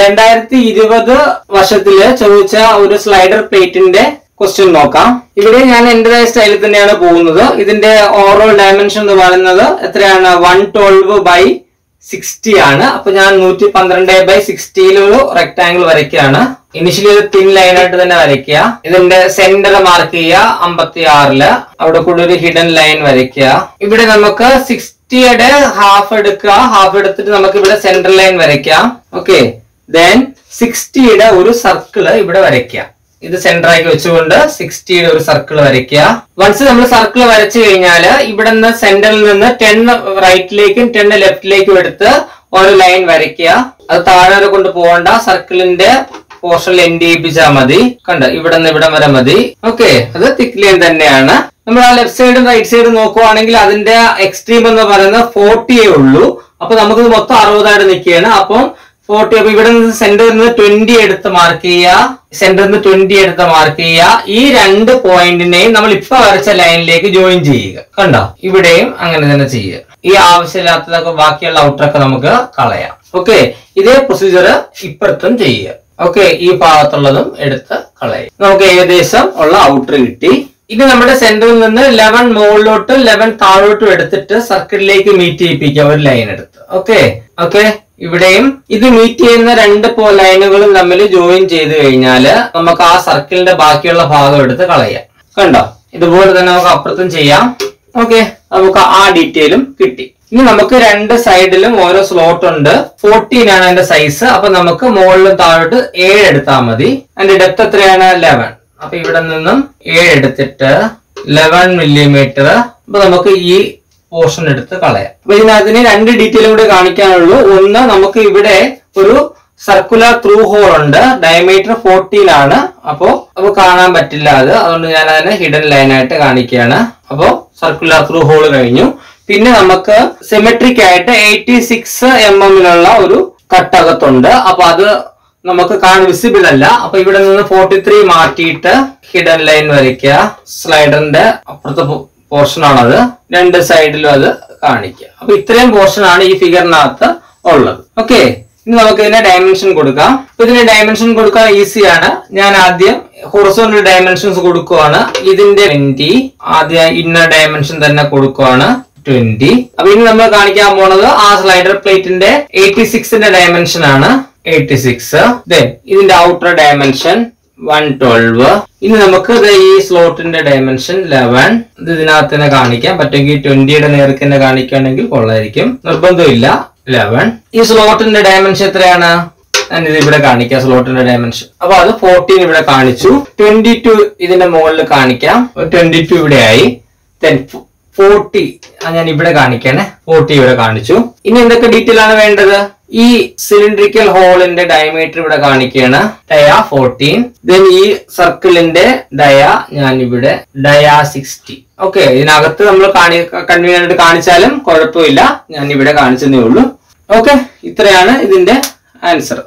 രണ്ടായിരത്തി ഇരുപത് വർഷത്തിൽ ചോദിച്ച ഒരു സ്ലൈഡർ പ്ലേറ്റിന്റെ ക്വസ്റ്റ്യൻ നോക്കാം. ഇവിടെ ഞാൻ എന്റേതായ സ്റ്റൈലിൽ തന്നെയാണ് പോകുന്നത്. ഇതിന്റെ ഓവറോൾ ഡയമെൻഷൻ എന്ന് പറയുന്നത് എത്രയാണ്? വൺ ട്വൽവ് ബൈ സിക്സ്റ്റി ആണ്. അപ്പൊ ഞാൻ നൂറ്റി പന്ത്രണ്ട് ബൈ സിക്സ്റ്റിയിൽ ഒരു റെക്ടാംഗിൾ വരയ്ക്കുകയാണ്. ഇനിഷ്യലി ഒരു തിൻ ലൈൻ ആയിട്ട് തന്നെ വരയ്ക്കുക. ഇതിന്റെ സെന്റർ മാർക്ക് ചെയ്യുക അമ്പത്തി ആറിൽ അവിടെ കൂടെ ഒരു ഹിഡൻ ലൈൻ വരയ്ക്കുക. ഇവിടെ നമുക്ക് സിക്സ്റ്റിയുടെ ഹാഫ് എടുക്കുക. ഹാഫ് എടുത്തിട്ട് നമുക്ക് ഇവിടെ സെന്റർ ലൈൻ വരയ്ക്കാം. ഓക്കെ ദെൻ സിക്സ്റ്റിയുടെ ഒരു സർക്കിൾ ഇവിടെ വരയ്ക്കുക. ഇത് സെന്റർ ആക്കി വെച്ചുകൊണ്ട് സിക്സ്റ്റിയുടെ ഒരു സർക്കിൾ വരയ്ക്കുക. വൺസ് നമ്മൾ സർക്കിൾ വരച്ചു കഴിഞ്ഞാൽ ഇവിടെ നിന്ന് സെന്ററിൽ നിന്ന് ടെൻ റൈറ്റിലേക്കും ടെൻ ലെഫ്റ്റിലേക്കും എടുത്ത് ഒരു ലൈൻ വരയ്ക്കുക. അത് താഴെ വരെ കൊണ്ട് പോകണ്ട. സർക്കിളിന്റെ പോർഷനിൽ എൻഡ് ചെയ്യിപ്പിച്ചാൽ മതി. കണ്ട? ഇവിടെ നിന്ന് ഇവിടം വരെ മതി. ഓക്കെ അത് തിക്ക് ലൈൻ തന്നെയാണ്. നമ്മൾ ആ ലെഫ്റ്റ് സൈഡും റൈറ്റ് സൈഡും നോക്കുവാണെങ്കിൽ അതിന്റെ എക്സ്ട്രീം എന്ന് പറയുന്നത് ഫോർട്ടിയേ ഉള്ളൂ. അപ്പൊ നമുക്ക് മൊത്തം അറുപതായിട്ട് നിൽക്കുകയാണ്. അപ്പം ഫോർട്ടി അപ്പൊ ഇവിടെ നിന്ന് സെന്ററിൽ നിന്ന് ട്വന്റി എടുത്ത് മാർക്ക് ചെയ്യുക. സെന്ററിൽ നിന്ന് ട്വന്റി എടുത്ത് മാർക്ക് ചെയ്യുക. ഈ രണ്ട് പോയിന്റിനെയും നമ്മൾ ഇപ്പൊ വരച്ച ലൈനിലേക്ക് ജോയിൻ ചെയ്യുക. കണ്ടോ? ഇവിടെയും അങ്ങനെ തന്നെ ചെയ്യുക. ഈ ആവശ്യമില്ലാത്തതൊക്കെ ബാക്കിയുള്ള ഔട്ടറൊക്കെ നമുക്ക് കളയാം. ഓക്കെ ഇതേ പ്രൊസീജിയർ ഇപ്പുറത്തും ചെയ്യുക. ഓക്കെ ഈ ഭാഗത്തുള്ളതും എടുത്ത് കളയും. നമുക്ക് ഏകദേശം ഉള്ള ഔട്ടർ കിട്ടി. ഇനി നമ്മുടെ സെന്ററിൽ നിന്ന് ലെവൻ മുകളിലോട്ടും ലെവൻ താഴോട്ടും എടുത്തിട്ട് സർക്കിളിലേക്ക് മീറ്റ് ചെയ്യിപ്പിക്കുക ഒരു ലൈൻ എടുത്ത്. ഓക്കെ ഓക്കെ ഇവിടെയും ഇത് മീറ്റ് ചെയ്യുന്ന രണ്ട് പോ ലൈനുകളും തമ്മിൽ ജോയിൻ ചെയ്ത് കഴിഞ്ഞാൽ നമുക്ക് ആ സർക്കിളിന്റെ ബാക്കിയുള്ള ഭാഗം എടുത്ത് കളയാം. കണ്ടോ? ഇതുപോലെ തന്നെ നമുക്ക് അപ്പുറത്തും ചെയ്യാം. ഓക്കെ നമുക്ക് ആ ഡീറ്റെയിലും കിട്ടി. ഇനി നമുക്ക് രണ്ട് സൈഡിലും ഓരോ സ്ലോട്ട് ഉണ്ട്. ഫോർട്ടീൻ ആണ് അതിന്റെ സൈസ് അപ്പൊ നമുക്ക് മുകളിലും താഴോട്ട് ഏഴ് എടുത്താൽ മതി. അതിന്റെ ഡെപ്ത് എത്രയാണ്? ലെവൻ അപ്പൊ ഇവിടെ നിന്നും ഏഴ് എടുത്തിട്ട് ലെവൻ മില്ലിമീറ്റർ അപ്പൊ നമുക്ക് ഈ പോർഷൻ എടുത്ത് കളയാം. അപ്പൊ ഇതിനകത്തിന് രണ്ട് ഡീറ്റെയിലും കൂടെ കാണിക്കാനുള്ളൂ. ഒന്ന് നമുക്ക് ഇവിടെ ഒരു സർക്കുലർ ത്രൂ ഹോൾ ഉണ്ട്. ഡയമീറ്റർ ഫോർട്ടീൻ ആണ്. അപ്പോ അപ്പൊ കാണാൻ പറ്റില്ല അത്. അതുകൊണ്ട് ഞാൻ അതിനെ ഹിഡൻ ലൈൻ ആയിട്ട് കാണിക്കുകയാണ്. അപ്പോ സർക്കുലർ ത്രൂ ഹോൾ കഴിഞ്ഞു. പിന്നെ നമുക്ക് സിമെട്രിക് ആയിട്ട് എയ്റ്റി സിക്സ് എം എമ്മിലുള്ള ഒരു കട്ടകത്തുണ്ട് അപ്പൊ അത് നമുക്ക് കാണാൻ വിസിബിൾ അല്ല. അപ്പൊ ഇവിടെ നിന്ന് ഫോർട്ടി ത്രീ മാറ്റിയിട്ട് ഹിഡൻ ലൈൻ വരയ്ക്കുക. സ്ലൈഡറിന്റെ അപ്പുറത്തെ പോർഷൻ ആണത്. രണ്ട് സൈഡിലും അത് കാണിക്കുക. അപ്പൊ ഇത്രയും പോർഷൻ ആണ് ഈ ഫിഗറിനകത്ത് ഉള്ളത്. ഓക്കെ ഇനി നമുക്ക് ഇതിന്റെ ഡയമെൻഷൻ കൊടുക്കാം. അപ്പൊ ഇതിന്റെ ഡയമെൻഷൻ കൊടുക്കാൻ ഈസിയാണ് ഞാൻ ആദ്യം ഹൊറിസോണ്ടൽ ഡയമെൻഷൻസ് കൊടുക്കുവാണ്. ഇതിന്റെ ട്വന്റി ആദ്യം ഇന്നർ ഡയമെൻഷൻ തന്നെ കൊടുക്കുവാണ്. ട്വന്റി അപ്പൊ ഇനി നമ്മൾ കാണിക്കാൻ പോണത് ആ സ്ലൈഡർ പ്ലേറ്റിന്റെ എയ്റ്റി സിക്സിന്റെ ഡയമെൻഷൻ ആണ്. എയ്റ്റി സിക്സ് ഇതിന്റെ ഔട്ടർ ഡയമെൻഷൻ വൺ ട്വൽവ് ഇനി നമുക്ക് ഈ സ്ലോട്ടിന്റെ ഡയമെൻഷൻ ലെവൻ ഇത് ഇതിനകത്ത് തന്നെ കാണിക്കാം. പറ്റുമെങ്കിൽ ട്വന്റിയുടെ നേർക്ക് തന്നെ കാണിക്കുകയാണെങ്കിൽ കൊള്ളായിരിക്കും. നിർബന്ധമില്ല. ലെവൻ ഈ സ്ലോട്ടിന്റെ ഡയമെൻഷൻ എത്രയാണ്? ഞാൻ ഇത് ഇവിടെ കാണിക്കാം സ്ലോട്ടിന്റെ ഡയമെൻഷൻ അപ്പൊ അത് ഫോർട്ടീൻ ഇവിടെ കാണിച്ചു. ട്വന്റി ടു ഇതിന്റെ മുകളിൽ കാണിക്കാം. ട്വന്റി ടു ഇവിടെ ആയി ഫോർട്ടി ഞാൻ ഇവിടെ കാണിക്കണേ. ഫോർട്ടി ഇവിടെ കാണിച്ചു. ഇനി എന്തൊക്കെ ഡീറ്റെയിൽ ആണ് വേണ്ടത്? ഈ സിലിണ്ടറിക്കൽ ഹോളിന്റെ ഡയമീറ്റർ ഇവിടെ കാണിക്കുകയാണ് ഡയ ഫോർട്ടീൻ ദെൻ ഈ സർക്കിളിന്റെ ഡയ ഞാൻ ഇവിടെ ഡയ സിക്സ്റ്റി ഓക്കെ ഇതിനകത്ത് നമ്മൾ കാണി ആയിട്ട് കാണിച്ചാലും കുഴപ്പമില്ല. ഞാൻ ഇവിടെ കാണിച്ചതേ ഉള്ളൂ. ഓക്കെ ഇത്രയാണ് ഇതിന്റെ ആൻസർ